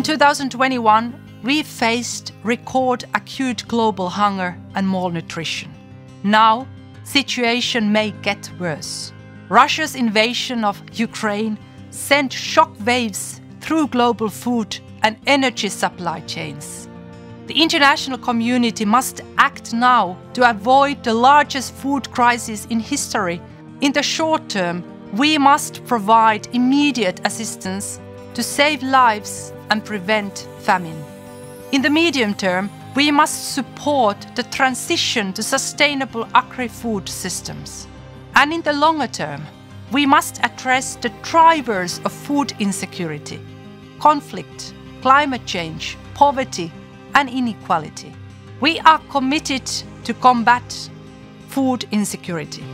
In 2021, we faced record acute global hunger and malnutrition. Now, situation may get worse. Russia's invasion of Ukraine sent shock waves through global food and energy supply chains. The international community must act now to avoid the largest food crisis in history. In the short term, we must provide immediate assistance to save lives and prevent famine. In the medium term, we must support the transition to sustainable agri-food systems. And in the longer term, we must address the drivers of food insecurity, conflict, climate change, poverty and inequality. We are committed to combat food insecurity.